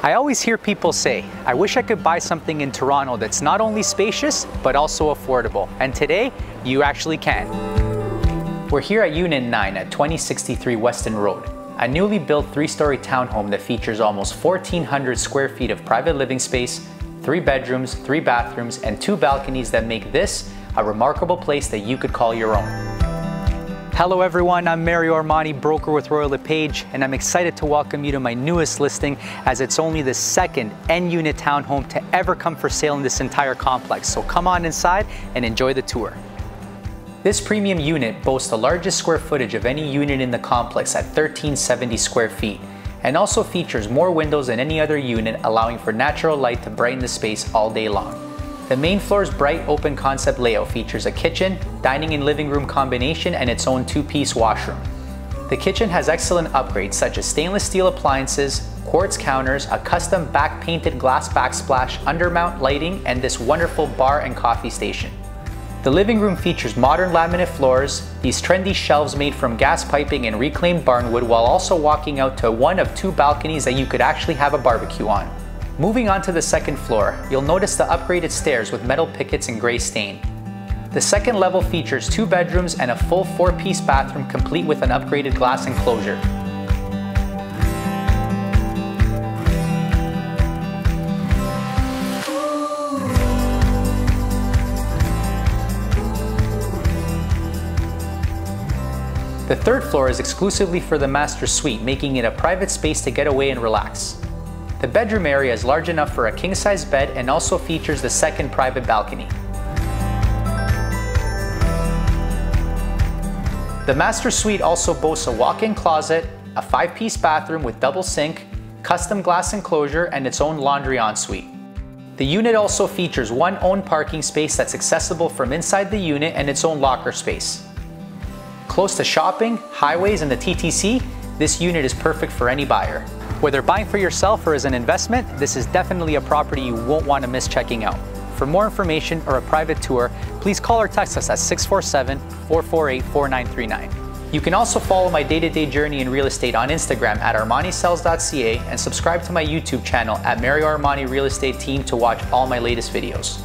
I always hear people say, I wish I could buy something in Toronto that's not only spacious, but also affordable. And today, you actually can. We're here at Unit 9 at 2063 Weston Road, a newly built three-story townhome that features almost 1,400 square feet of private living space, three bedrooms, three bathrooms, and two balconies that make this a remarkable place that you could call your own. Hello everyone, I'm Mario Armani, broker with Royal LePage, and I'm excited to welcome you to my newest listing as it's only the second end unit townhome to ever come for sale in this entire complex. So come on inside and enjoy the tour. This premium unit boasts the largest square footage of any unit in the complex at 1370 square feet and also features more windows than any other unit allowing for natural light to brighten the space all day long. The main floor's bright open concept layout features a kitchen, dining and living room combination, and its own two-piece washroom. The kitchen has excellent upgrades such as stainless steel appliances, quartz counters, a custom back painted glass backsplash, undermount lighting, and this wonderful bar and coffee station. The living room features modern laminate floors, these trendy shelves made from gas piping and reclaimed barnwood while also walking out to one of two balconies that you could actually have a barbecue on. Moving on to the second floor, you'll notice the upgraded stairs with metal pickets and gray stain. The second level features two bedrooms and a full four-piece bathroom complete with an upgraded glass enclosure. The third floor is exclusively for the master suite, making it a private space to get away and relax. The bedroom area is large enough for a king-size bed and also features the second private balcony. The master suite also boasts a walk-in closet, a five-piece bathroom with double sink, custom glass enclosure, and its own laundry ensuite. The unit also features one own parking space that's accessible from inside the unit and its own locker space. Close to shopping, highways, and the TTC, this unit is perfect for any buyer. Whether buying for yourself or as an investment, this is definitely a property you won't want to miss checking out. For more information or a private tour, please call or text us at 647-448-4939. You can also follow my day-to-day -day journey in real estate on Instagram at armanisells.ca and subscribe to my YouTube channel at Mario Armani Real Estate Team to watch all my latest videos.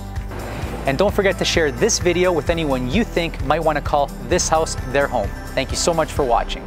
And don't forget to share this video with anyone you think might want to call this house their home. Thank you so much for watching.